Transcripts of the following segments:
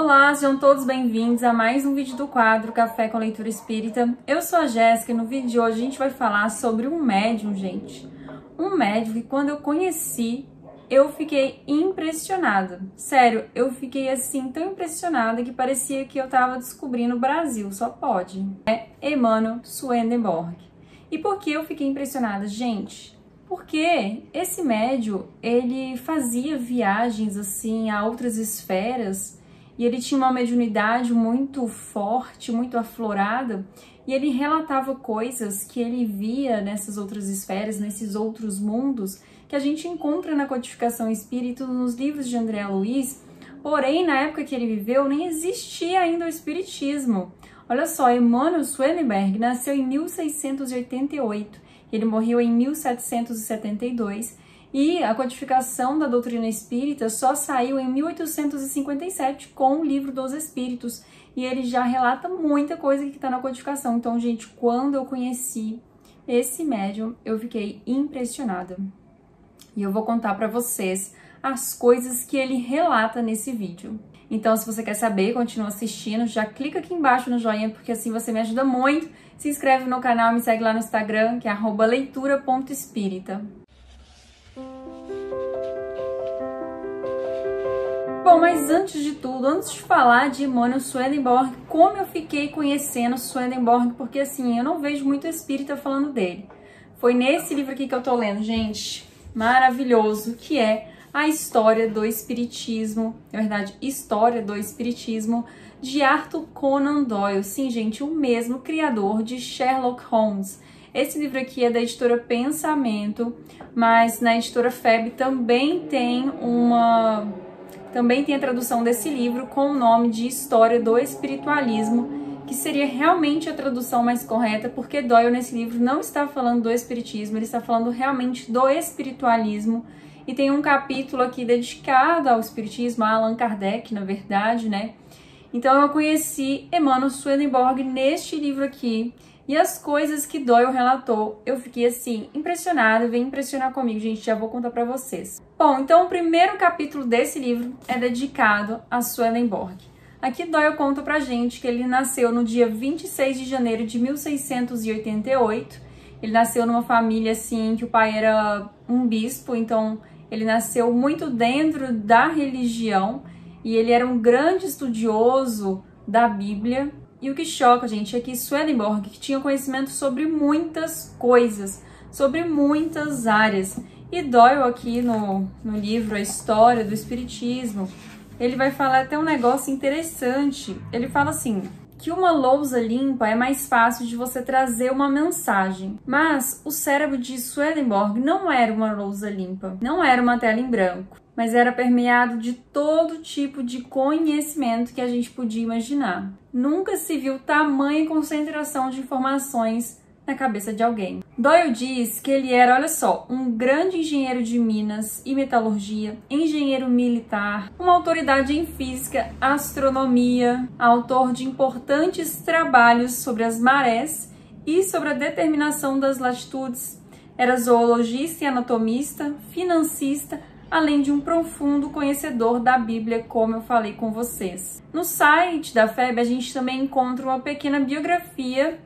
Olá, sejam todos bem-vindos a mais um vídeo do quadro Café com Leitura Espírita. Eu sou a Jéssica e no vídeo de hoje a gente vai falar sobre um médium, gente. Um médium que quando eu conheci, eu fiquei impressionada. Sério, eu fiquei assim tão impressionada que parecia que eu tava descobrindo o Brasil, só pode. É Emmanuel Swedenborg. E por que eu fiquei impressionada? Gente, porque esse médium, ele fazia viagens assim a outras esferas e ele tinha uma mediunidade muito forte, muito aflorada, e ele relatava coisas que ele via nessas outras esferas, nesses outros mundos, que a gente encontra na codificação espírita nos livros de André Luiz, porém, na época que ele viveu, nem existia ainda o espiritismo. Olha só, Emmanuel Swedenborg nasceu em 1688, ele morreu em 1772, e a codificação da doutrina espírita só saiu em 1857 com o livro dos Espíritos e ele já relata muita coisa que está na codificação. Então, gente, quando eu conheci esse médium, eu fiquei impressionada. E eu vou contar para vocês as coisas que ele relata nesse vídeo. Então, se você quer saber, continua assistindo, já clica aqui embaixo no joinha, porque assim você me ajuda muito. Se inscreve no canal, me segue lá no Instagram, que é leitura.espírita. Bom, mas antes de tudo, antes de falar de Emmanuel Swedenborg, como eu fiquei conhecendo Swedenborg, porque assim, eu não vejo muito espírita falando dele. Foi nesse livro aqui que eu tô lendo, gente, maravilhoso, que é A História do Espiritismo, na verdade, História do Espiritismo, de Arthur Conan Doyle. Sim, gente, o mesmo criador de Sherlock Holmes. Esse livro aqui é da editora Pensamento, mas na editora FEB também tem uma também tem a tradução desse livro com o nome de História do Espiritualismo, que seria realmente a tradução mais correta, porque Doyle nesse livro não está falando do espiritismo, ele está falando realmente do espiritualismo. E tem um capítulo aqui dedicado ao espiritismo, a Allan Kardec, na verdade, né? Então eu conheci Emmanuel Swedenborg neste livro aqui, e as coisas que Doyle relatou, eu fiquei assim, impressionada, vem impressionar comigo, gente, já vou contar para vocês. Bom, então o primeiro capítulo desse livro é dedicado a Swedenborg. Aqui Doyle conta pra gente que ele nasceu no dia 26 de janeiro de 1688. Ele nasceu numa família assim que o pai era um bispo, então ele nasceu muito dentro da religião e ele era um grande estudioso da Bíblia. E o que choca, gente, é que Swedenborg tinha conhecimento sobre muitas coisas, sobre muitas áreas. E Doyle aqui no, no livro A História do Espiritismo, ele vai falar até um negócio interessante. Ele fala assim, que uma lousa limpa é mais fácil de você trazer uma mensagem. Mas o cérebro de Swedenborg não era uma lousa limpa, não era uma tela em branco mas era permeado de todo tipo de conhecimento que a gente podia imaginar. Nunca se viu tamanha concentração de informações na cabeça de alguém. Doyle diz que ele era, olha só, um grande engenheiro de minas e metalurgia, engenheiro militar, uma autoridade em física, astronomia, autor de importantes trabalhos sobre as marés e sobre a determinação das latitudes. Era zoologista e anatomista, financista, além de um profundo conhecedor da Bíblia, como eu falei com vocês. No site da FEB, a gente também encontra uma pequena biografia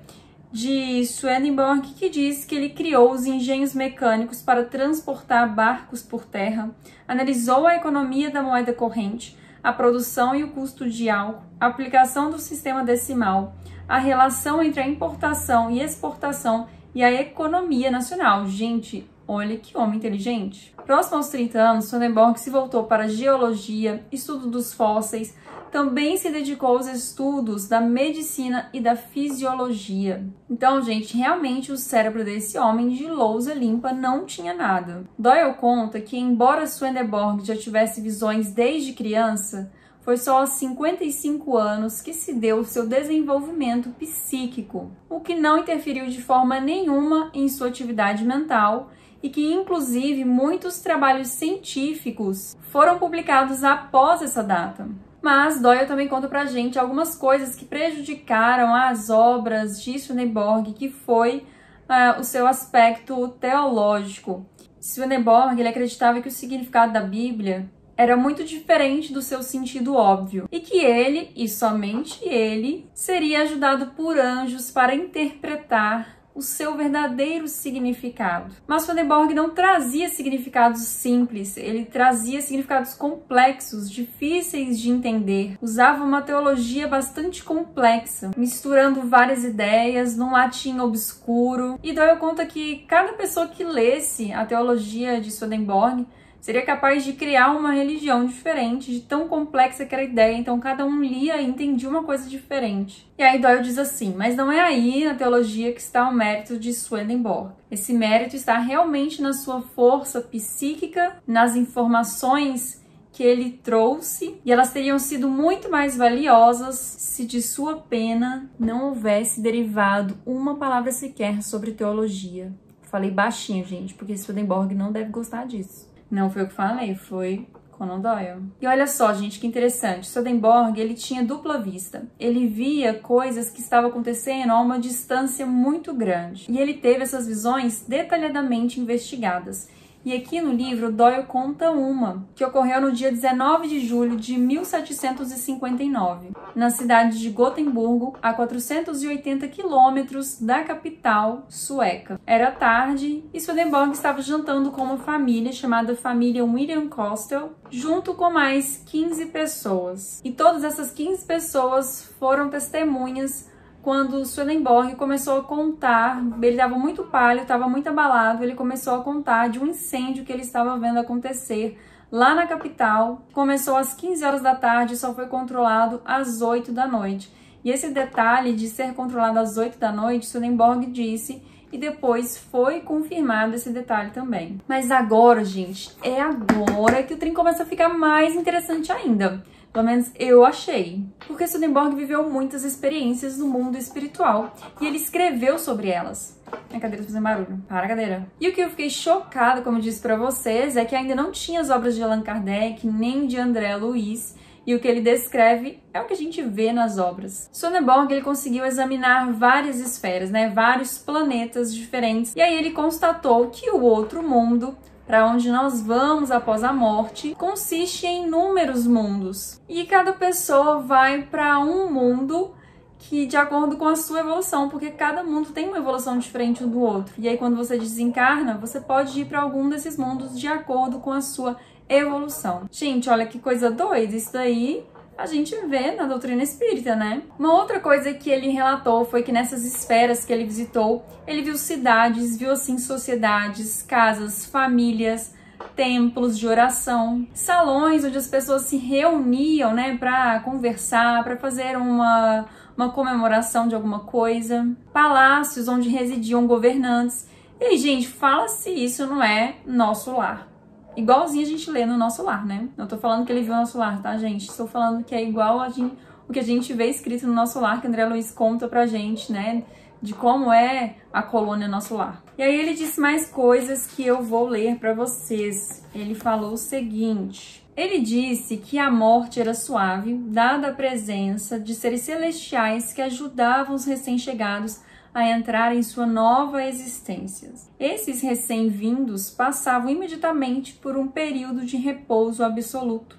de Swedenborg que diz que ele criou os engenhos mecânicos para transportar barcos por terra, analisou a economia da moeda corrente, a produção e o custo de álcool, a aplicação do sistema decimal, a relação entre a importação e exportação e a economia nacional. Gente, Olha que homem inteligente. Próximo aos 30 anos, Swedenborg se voltou para a geologia, estudo dos fósseis, também se dedicou aos estudos da medicina e da fisiologia. Então, gente, realmente o cérebro desse homem de lousa limpa não tinha nada. Doyle conta que, embora Swedenborg já tivesse visões desde criança, foi só aos 55 anos que se deu seu desenvolvimento psíquico, o que não interferiu de forma nenhuma em sua atividade mental e que, inclusive, muitos trabalhos científicos foram publicados após essa data. Mas Doyle também conta pra gente algumas coisas que prejudicaram as obras de Swedenborg, que foi uh, o seu aspecto teológico. Swedenborg ele acreditava que o significado da Bíblia era muito diferente do seu sentido óbvio e que ele, e somente ele, seria ajudado por anjos para interpretar o seu verdadeiro significado. Mas Swedenborg não trazia significados simples, ele trazia significados complexos, difíceis de entender. Usava uma teologia bastante complexa, misturando várias ideias num latim obscuro. E deu conta que cada pessoa que lesse a teologia de Swedenborg seria capaz de criar uma religião diferente, de tão complexa que era a ideia. Então cada um lia e entendia uma coisa diferente. E aí Doyle diz assim: mas não é aí na teologia que está o mérito de Swedenborg. Esse mérito está realmente na sua força psíquica, nas informações que ele trouxe, e elas teriam sido muito mais valiosas se de sua pena não houvesse derivado uma palavra sequer sobre teologia. Falei baixinho, gente, porque Swedenborg não deve gostar disso. Não foi o que falei, foi Conan Doyle. E olha só, gente, que interessante. Swedenborg, ele tinha dupla vista. Ele via coisas que estavam acontecendo a uma distância muito grande. E ele teve essas visões detalhadamente investigadas. E aqui no livro, Doyle conta uma, que ocorreu no dia 19 de julho de 1759, na cidade de Gotemburgo, a 480 quilômetros da capital sueca. Era tarde e Swedenborg estava jantando com uma família chamada família William Costel, junto com mais 15 pessoas. E todas essas 15 pessoas foram testemunhas quando Swedenborg começou a contar, ele estava muito pálido, estava muito abalado, ele começou a contar de um incêndio que ele estava vendo acontecer lá na capital. Começou às 15 horas da tarde e só foi controlado às 8 da noite. E esse detalhe de ser controlado às 8 da noite, Swedenborg disse e depois foi confirmado esse detalhe também. Mas agora, gente, é agora que o trem começa a ficar mais interessante ainda. Pelo menos eu achei. Porque Swedenborg viveu muitas experiências no mundo espiritual e ele escreveu sobre elas. Minha cadeira tá fazendo barulho. Para, cadeira. E o que eu fiquei chocada, como eu disse para vocês, é que ainda não tinha as obras de Allan Kardec, nem de André Luiz, e o que ele descreve é o que a gente vê nas obras. Swedenborg ele conseguiu examinar várias esferas, né, vários planetas diferentes, e aí ele constatou que o outro mundo para onde nós vamos após a morte, consiste em inúmeros mundos. E cada pessoa vai para um mundo que de acordo com a sua evolução, porque cada mundo tem uma evolução diferente um do outro. E aí quando você desencarna, você pode ir para algum desses mundos de acordo com a sua evolução. Gente, olha que coisa doida isso daí a gente vê na doutrina espírita, né? Uma outra coisa que ele relatou foi que nessas esferas que ele visitou, ele viu cidades, viu assim sociedades, casas, famílias, templos de oração, salões onde as pessoas se reuniam, né, para conversar, para fazer uma uma comemoração de alguma coisa, palácios onde residiam governantes. E gente, fala se isso não é nosso lar. Igualzinho a gente lê no nosso lar, né? Não tô falando que ele viu no nosso lar, tá, gente? Estou falando que é igual a gente, o que a gente vê escrito no nosso lar, que André Luiz conta pra gente, né? De como é a colônia nosso lar. E aí ele disse mais coisas que eu vou ler para vocês. Ele falou o seguinte: ele disse que a morte era suave, dada a presença de seres celestiais que ajudavam os recém-chegados a entrar em sua nova existência. Esses recém-vindos passavam imediatamente por um período de repouso absoluto.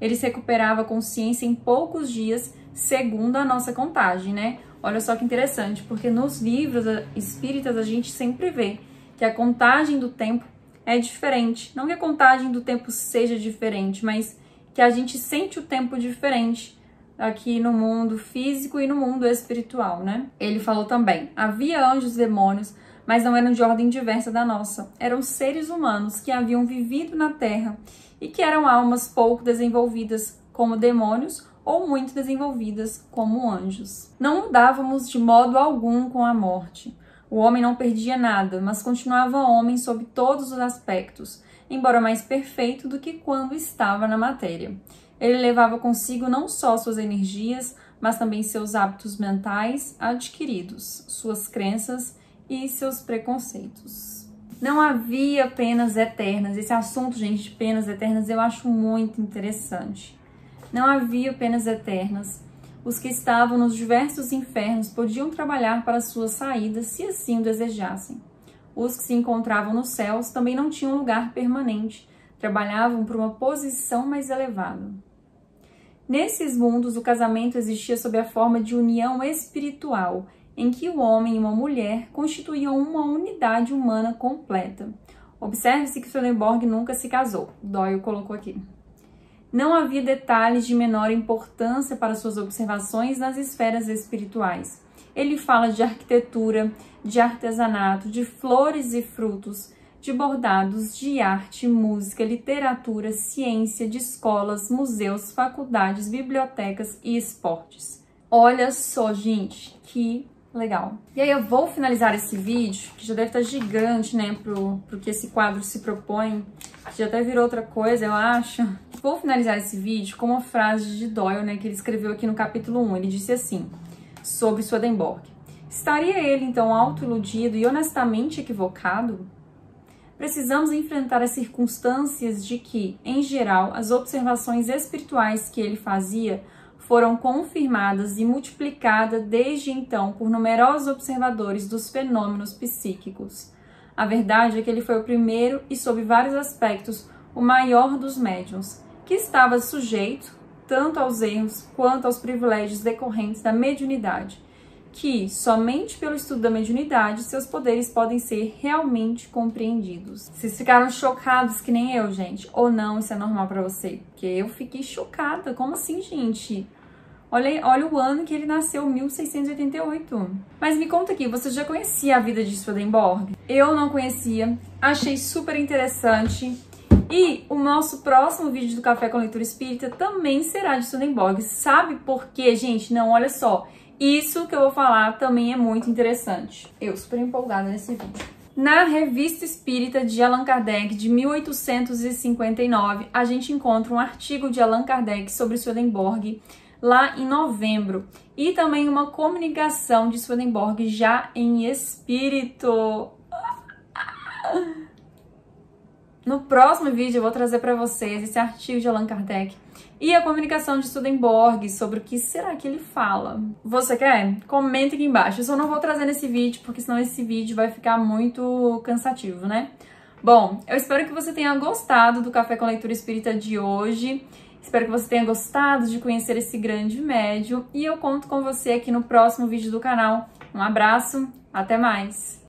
Eles recuperavam a consciência em poucos dias, segundo a nossa contagem, né? Olha só que interessante, porque nos livros espíritas a gente sempre vê que a contagem do tempo é diferente. Não que a contagem do tempo seja diferente, mas que a gente sente o tempo diferente aqui no mundo físico e no mundo espiritual, né? Ele falou também: havia anjos e demônios, mas não eram de ordem diversa da nossa. Eram seres humanos que haviam vivido na Terra e que eram almas pouco desenvolvidas como demônios ou muito desenvolvidas como anjos. Não mudávamos de modo algum com a morte. O homem não perdia nada, mas continuava homem sob todos os aspectos, embora mais perfeito do que quando estava na matéria. Ele levava consigo não só suas energias, mas também seus hábitos mentais adquiridos, suas crenças e seus preconceitos. Não havia penas eternas. Esse assunto, gente, de penas eternas, eu acho muito interessante. Não havia penas eternas. Os que estavam nos diversos infernos podiam trabalhar para sua saída se assim o desejassem. Os que se encontravam nos céus também não tinham lugar permanente, trabalhavam por uma posição mais elevada. Nesses mundos, o casamento existia sob a forma de união espiritual, em que o homem e uma mulher constituíam uma unidade humana completa. Observe-se que Swedenborg nunca se casou. Doyle colocou aqui. Não havia detalhes de menor importância para suas observações nas esferas espirituais. Ele fala de arquitetura, de artesanato, de flores e frutos, de bordados, de arte, música, literatura, ciência, de escolas, museus, faculdades, bibliotecas e esportes. Olha só, gente, que legal. E aí eu vou finalizar esse vídeo, que já deve estar gigante, né, pro, pro que esse quadro se propõe, que já até virou outra coisa, eu acho. Vou finalizar esse vídeo com uma frase de Doyle, né, que ele escreveu aqui no capítulo 1. Ele disse assim, sobre Swedenborg. Estaria ele, então, autoiludido e honestamente equivocado? Precisamos enfrentar as circunstâncias de que, em geral, as observações espirituais que ele fazia foram confirmadas e multiplicadas desde então por numerosos observadores dos fenômenos psíquicos. A verdade é que ele foi o primeiro e, sob vários aspectos, o maior dos médiums, que estava sujeito tanto aos erros quanto aos privilégios decorrentes da mediunidade que, somente pelo estudo da mediunidade, seus poderes podem ser realmente compreendidos. Vocês ficaram chocados que nem eu, gente? Ou não, isso é normal para você? Porque eu fiquei chocada. Como assim, gente? Olha, olha o ano que ele nasceu, 1688. Mas me conta aqui, você já conhecia a vida de Swedenborg? Eu não conhecia, achei super interessante. E o nosso próximo vídeo do Café com Leitura Espírita também será de Swedenborg. Sabe por quê, gente? Não, olha só. Isso que eu vou falar também é muito interessante. Eu super empolgada nesse vídeo. Na Revista Espírita de Allan Kardec de 1859, a gente encontra um artigo de Allan Kardec sobre Swedenborg lá em novembro e também uma comunicação de Swedenborg já em espírito. No próximo vídeo eu vou trazer para vocês esse artigo de Allan Kardec e a comunicação de Swedenborg sobre o que será que ele fala. Você quer? Comenta aqui embaixo. Eu só não vou trazer nesse vídeo, porque senão esse vídeo vai ficar muito cansativo, né? Bom, eu espero que você tenha gostado do Café com Leitura Espírita de hoje. Espero que você tenha gostado de conhecer esse grande médio e eu conto com você aqui no próximo vídeo do canal. Um abraço, até mais!